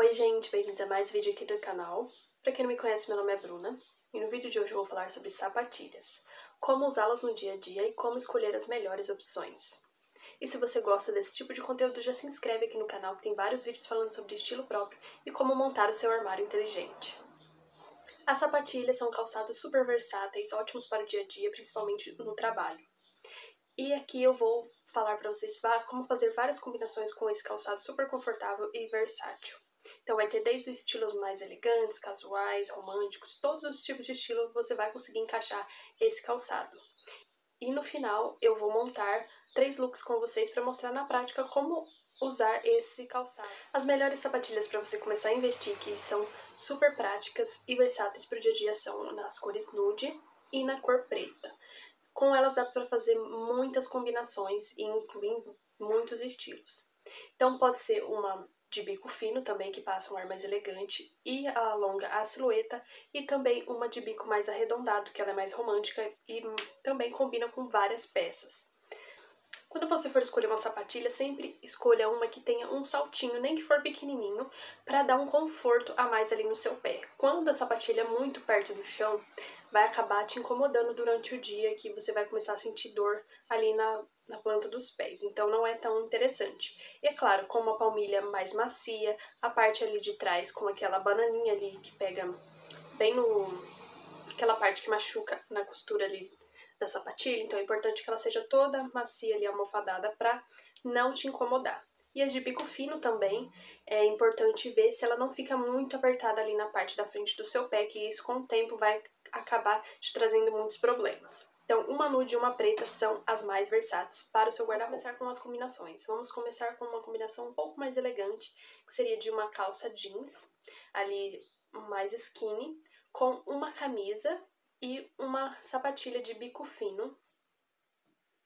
Oi gente, bem-vindos a mais vídeo aqui do canal. Pra quem não me conhece, meu nome é Bruna e no vídeo de hoje eu vou falar sobre sapatilhas, como usá-las no dia a dia e como escolher as melhores opções. E se você gosta desse tipo de conteúdo, já se inscreve aqui no canal que tem vários vídeos falando sobre estilo próprio e como montar o seu armário inteligente. As sapatilhas são calçados super versáteis, ótimos para o dia a dia, principalmente no trabalho. E aqui eu vou falar para vocês como fazer várias combinações com esse calçado super confortável e versátil. Então vai ter desde os estilos mais elegantes, casuais, românticos, todos os tipos de estilo você vai conseguir encaixar esse calçado. E no final eu vou montar três looks com vocês para mostrar na prática como usar esse calçado. As melhores sapatilhas para você começar a investir que são super práticas e versáteis para o dia a dia são nas cores nude e na cor preta. Com elas dá para fazer muitas combinações, incluindo muitos estilos. Então pode ser uma de bico fino também, que passa um ar mais elegante e alonga a silhueta, e também uma de bico mais arredondado, que ela é mais romântica e também combina com várias peças. Quando você for escolher uma sapatilha, sempre escolha uma que tenha um saltinho, nem que for pequenininho, para dar um conforto a mais ali no seu pé. Quando a sapatilha é muito perto do chão, vai acabar te incomodando durante o dia, que você vai começar a sentir dor ali na, na planta dos pés. Então não é tão interessante. E é claro, com uma palmilha mais macia, a parte ali de trás com aquela bananinha ali que pega bem no aquela parte que machuca na costura ali da sapatilha, então é importante que ela seja toda macia ali, almofadada, pra não te incomodar. E as de bico fino também, é importante ver se ela não fica muito apertada ali na parte da frente do seu pé, que isso com o tempo vai acabar te trazendo muitos problemas. Então, uma nude e uma preta são as mais versáteis para o seu. Vamos começar com as combinações. Vamos começar com uma combinação um pouco mais elegante, que seria de uma calça jeans, ali mais skinny, com uma camisa e uma sapatilha de bico fino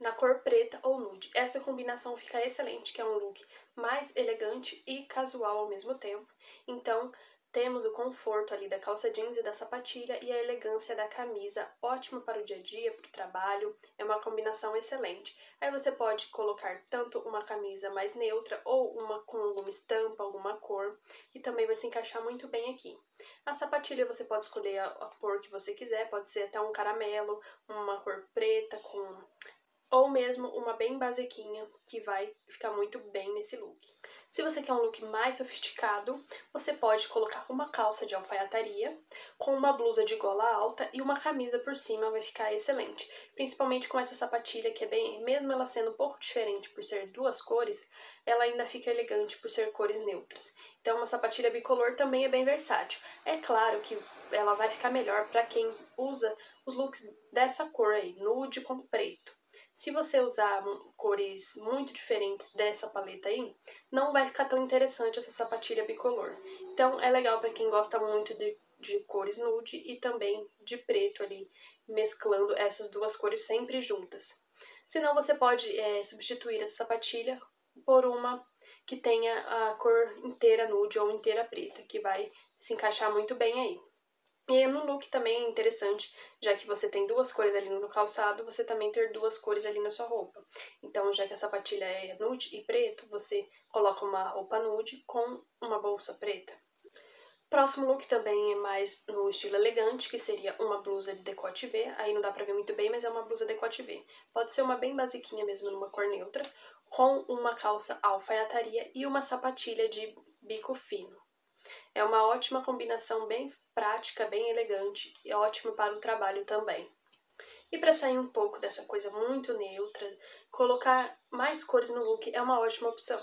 na cor preta ou nude. Essa combinação fica excelente, que é um look mais elegante e casual ao mesmo tempo. Então, temos o conforto ali da calça jeans e da sapatilha e a elegância da camisa, ótima para o dia a dia, para o trabalho, é uma combinação excelente. Aí você pode colocar tanto uma camisa mais neutra ou uma com alguma estampa, alguma cor, e também vai se encaixar muito bem aqui. A sapatilha você pode escolher a, a cor que você quiser, pode ser até um caramelo, uma cor preta com ou mesmo uma bem basiquinha, que vai ficar muito bem nesse look. Se você quer um look mais sofisticado, você pode colocar uma calça de alfaiataria com uma blusa de gola alta e uma camisa por cima, vai ficar excelente. Principalmente com essa sapatilha que é bem, mesmo ela sendo um pouco diferente por ser duas cores, ela ainda fica elegante por ser cores neutras. Então uma sapatilha bicolor também é bem versátil. É claro que ela vai ficar melhor para quem usa os looks dessa cor aí, nude com preto. Se você usar cores muito diferentes dessa paleta aí, não vai ficar tão interessante essa sapatilha bicolor. Então é legal para quem gosta muito de, de cores nude e também de preto ali, mesclando essas duas cores sempre juntas. Senão você pode é, substituir essa sapatilha por uma que tenha a cor inteira nude ou inteira preta, que vai se encaixar muito bem aí. E no look também é interessante, já que você tem duas cores ali no calçado, você também ter duas cores ali na sua roupa. Então, já que a sapatilha é nude e preto, você coloca uma roupa nude com uma bolsa preta. Próximo look também é mais no estilo elegante, que seria uma blusa de decote V. Aí não dá pra ver muito bem, mas é uma blusa decote V. Pode ser uma bem basiquinha mesmo, numa cor neutra, com uma calça alfaiataria e uma sapatilha de bico fino. É uma ótima combinação bem prática, bem elegante e ótima para o trabalho também. E para sair um pouco dessa coisa muito neutra, colocar mais cores no look é uma ótima opção.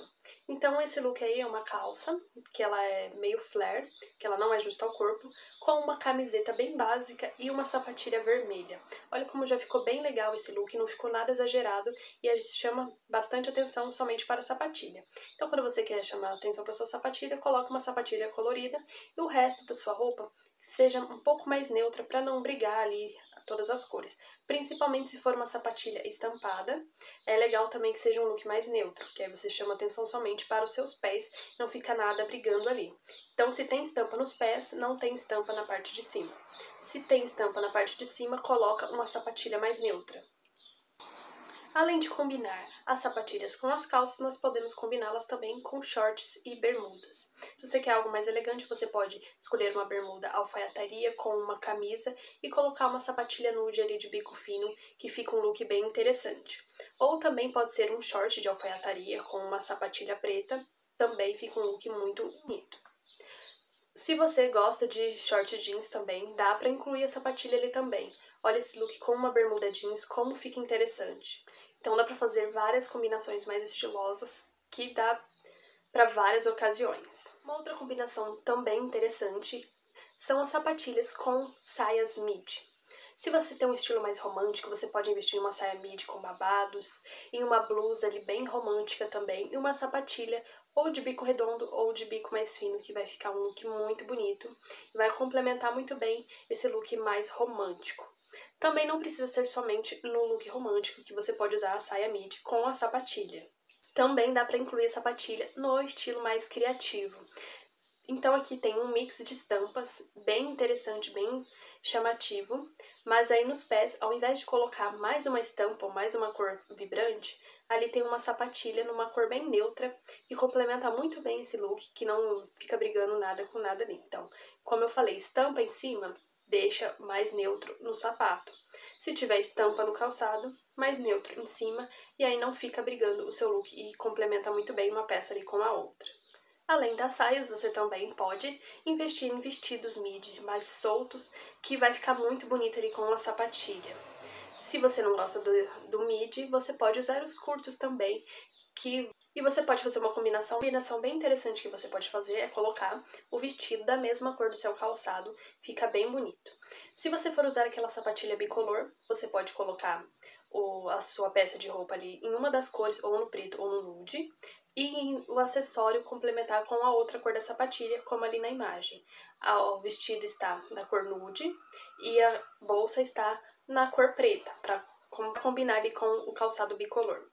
Então esse look aí é uma calça, que ela é meio flare, que ela não é justa ao corpo, com uma camiseta bem básica e uma sapatilha vermelha. Olha como já ficou bem legal esse look, não ficou nada exagerado e chama bastante atenção somente para a sapatilha. Então quando você quer chamar atenção para sua sapatilha, coloque uma sapatilha colorida e o resto da sua roupa seja um pouco mais neutra para não brigar ali todas as cores. Principalmente se for uma sapatilha estampada, é legal também que seja um look mais neutro, que aí você chama atenção somente para os seus pés, não fica nada brigando ali. Então, se tem estampa nos pés, não tem estampa na parte de cima. Se tem estampa na parte de cima, coloca uma sapatilha mais neutra. Além de combinar as sapatilhas com as calças, nós podemos combiná-las também com shorts e bermudas. Se você quer algo mais elegante, você pode escolher uma bermuda alfaiataria com uma camisa e colocar uma sapatilha nude ali de bico fino, que fica um look bem interessante. Ou também pode ser um short de alfaiataria com uma sapatilha preta, também fica um look muito bonito. Se você gosta de short jeans também, dá para incluir a sapatilha ali também. Olha esse look com uma bermuda jeans, como fica interessante. Então dá para fazer várias combinações mais estilosas que dá para várias ocasiões. Uma outra combinação também interessante são as sapatilhas com saias midi. Se você tem um estilo mais romântico, você pode investir em uma saia midi com babados, em uma blusa ali bem romântica também, e uma sapatilha ou de bico redondo ou de bico mais fino, que vai ficar um look muito bonito e vai complementar muito bem esse look mais romântico. Também não precisa ser somente no look romântico que você pode usar a saia midi com a sapatilha. Também dá para incluir a sapatilha no estilo mais criativo. Então aqui tem um mix de estampas bem interessante, bem chamativo, mas aí nos pés, ao invés de colocar mais uma estampa ou mais uma cor vibrante, ali tem uma sapatilha numa cor bem neutra e complementa muito bem esse look, que não fica brigando nada com nada ali. Então, como eu falei, estampa em cima deixa mais neutro no sapato. Se tiver estampa no calçado, mais neutro em cima, e aí não fica brigando o seu look e complementa muito bem uma peça ali com a outra. Além das saias, você também pode investir em vestidos midi mais soltos, que vai ficar muito bonito ali com uma sapatilha. Se você não gosta do, do midi, você pode usar os curtos também, que e você pode fazer uma combinação. Uma combinação bem interessante que você pode fazer é colocar o vestido da mesma cor do seu calçado, fica bem bonito. Se você for usar aquela sapatilha bicolor, você pode colocar o, a sua peça de roupa ali em uma das cores, ou no preto ou no nude, e o acessório complementar com a outra cor da sapatilha, como ali na imagem. O vestido está na cor nude e a bolsa está na cor preta, para combinar ali com o calçado bicolor.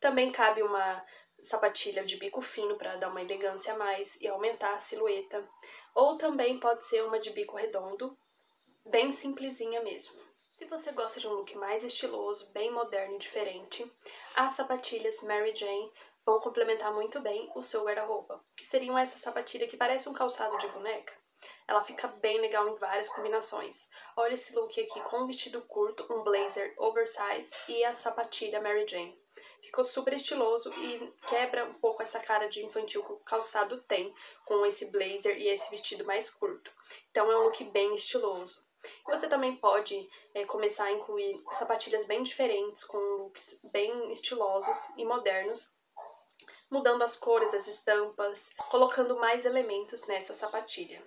Também cabe uma sapatilha de bico fino para dar uma elegância a mais e aumentar a silhueta, ou também pode ser uma de bico redondo, bem simplesinha mesmo. Se você gosta de um look mais estiloso, bem moderno e diferente, as sapatilhas Mary Jane vão complementar muito bem o seu guarda-roupa, que seriam essa sapatilha que parece um calçado de boneca. Ela fica bem legal em várias combinações. Olha esse look aqui com um vestido curto, um blazer oversize e a sapatilha Mary Jane. Ficou super estiloso e quebra um pouco essa cara de infantil que o calçado tem, com esse blazer e esse vestido mais curto. Então é um look bem estiloso. E você também pode é, começar a incluir sapatilhas bem diferentes, com looks bem estilosos e modernos, mudando as cores, as estampas, colocando mais elementos nessa sapatilha.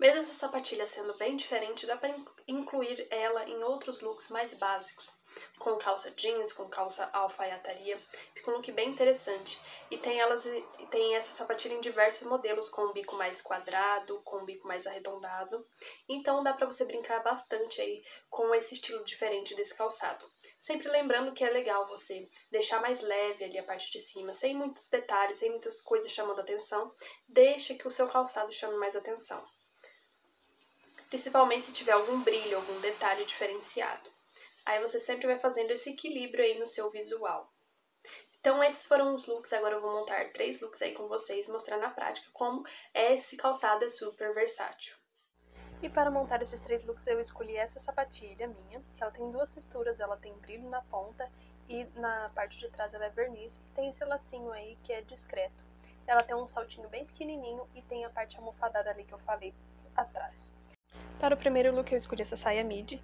Mesmo essa sapatilha sendo bem diferente, dá para incluir ela em outros looks mais básicos com calça jeans, com calça alfaiataria. Fica um look bem interessante. E tem elas tem essa sapatilha em diversos modelos, com um bico mais quadrado, com um bico mais arredondado. Então dá pra você brincar bastante aí com esse estilo diferente desse calçado. Sempre lembrando que é legal você deixar mais leve ali a parte de cima, sem muitos detalhes, sem muitas coisas chamando atenção. Deixa que o seu calçado chame mais atenção. Principalmente se tiver algum brilho, algum detalhe diferenciado. Aí você sempre vai fazendo esse equilíbrio aí no seu visual. Então esses foram os looks, agora eu vou montar três looks aí com vocês, mostrar na prática como esse calçado é super versátil. E para montar esses três looks eu escolhi essa sapatilha minha, que ela tem duas texturas, ela tem brilho na ponta e na parte de trás ela é verniz, e tem esse lacinho aí que é discreto. Ela tem um saltinho bem pequenininho e tem a parte almofadada ali que eu falei atrás. Para o primeiro look eu escolhi essa saia midi,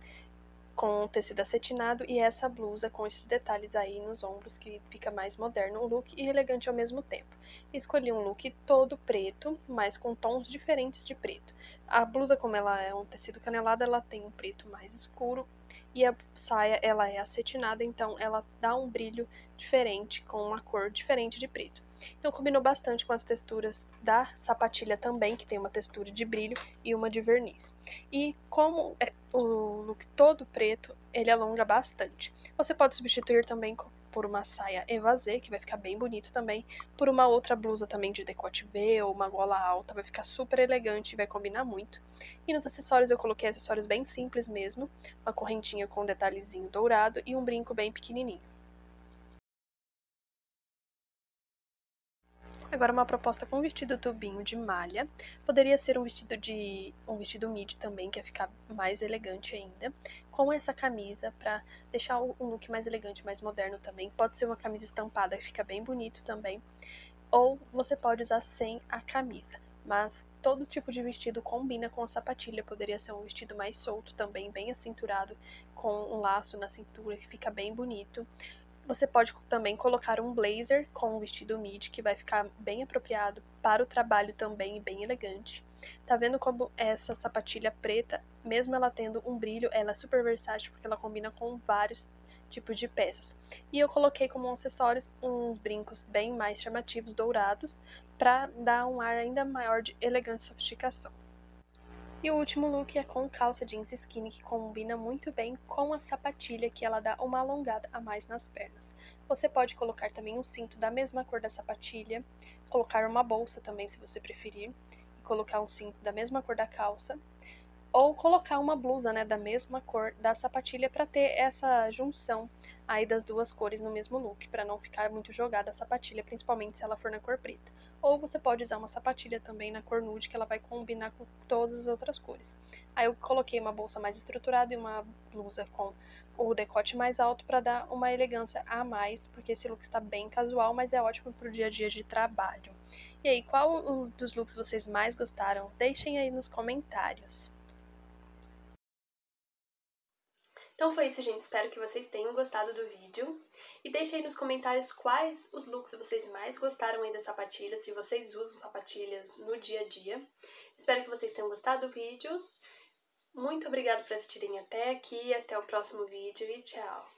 com tecido acetinado e essa blusa com esses detalhes aí nos ombros que fica mais moderno o look e elegante ao mesmo tempo. Escolhi um look todo preto, mas com tons diferentes de preto. A blusa, como ela é um tecido canelado, ela tem um preto mais escuro e a saia ela é acetinada, então ela dá um brilho diferente com uma cor diferente de preto. Então combinou bastante com as texturas da sapatilha também, que tem uma textura de brilho e uma de verniz. E como é o look todo preto, ele alonga bastante. Você pode substituir também por uma saia evasê, que vai ficar bem bonito também, por uma outra blusa também de decote V ou uma gola alta, vai ficar super elegante e vai combinar muito. E nos acessórios eu coloquei acessórios bem simples mesmo, uma correntinha com detalhezinho dourado e um brinco bem pequenininho. Agora uma proposta com vestido tubinho de malha. Poderia ser um vestido de um vestido midi também, que ia ficar mais elegante ainda, com essa camisa para deixar o look mais elegante, mais moderno também. Pode ser uma camisa estampada que fica bem bonito também. Ou você pode usar sem a camisa, mas todo tipo de vestido combina com a sapatilha. Poderia ser um vestido mais solto também, bem acinturado, com um laço na cintura que fica bem bonito. Você pode também colocar um blazer com um vestido midi, que vai ficar bem apropriado para o trabalho também e bem elegante. Tá vendo como essa sapatilha preta, mesmo ela tendo um brilho, ela é super versátil porque ela combina com vários tipos de peças. E eu coloquei como acessórios uns brincos bem mais chamativos dourados para dar um ar ainda maior de elegância e sofisticação. E o último look é com calça jeans skinny que combina muito bem com a sapatilha que ela dá uma alongada a mais nas pernas. Você pode colocar também um cinto da mesma cor da sapatilha, colocar uma bolsa também se você preferir, e colocar um cinto da mesma cor da calça ou colocar uma blusa, né, da mesma cor da sapatilha para ter essa junção aí das duas cores no mesmo look, para não ficar muito jogada a sapatilha, principalmente se ela for na cor preta. Ou você pode usar uma sapatilha também na cor nude, que ela vai combinar com todas as outras cores. Aí eu coloquei uma bolsa mais estruturada e uma blusa com o decote mais alto para dar uma elegância a mais, porque esse look está bem casual, mas é ótimo para o dia a dia de trabalho. E aí, qual dos looks vocês mais gostaram? Deixem aí nos comentários. Então foi isso, gente. Espero que vocês tenham gostado do vídeo. E deixe aí nos comentários quais os looks vocês mais gostaram aí das sapatilhas, se vocês usam sapatilhas no dia a dia. Espero que vocês tenham gostado do vídeo. Muito obrigada por assistirem até aqui, até o próximo vídeo e tchau!